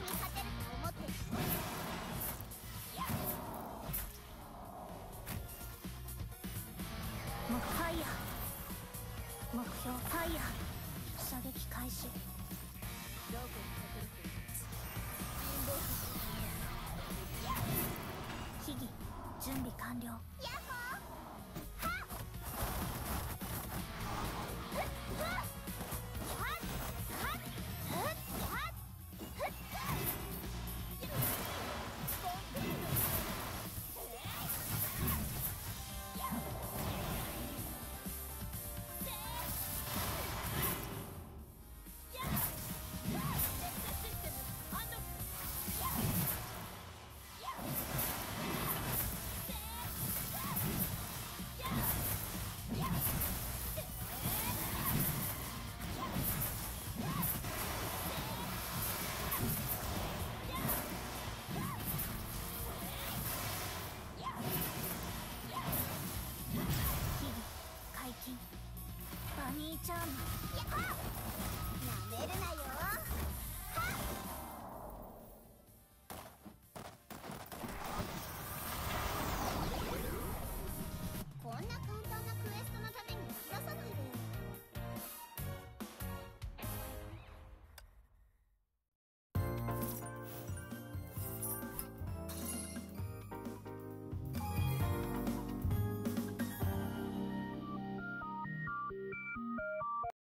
私に勝てると思ってる目標ファイヤー射撃開始どこにて準備完了ニーちゃん。やっほなめるなよ。はっ。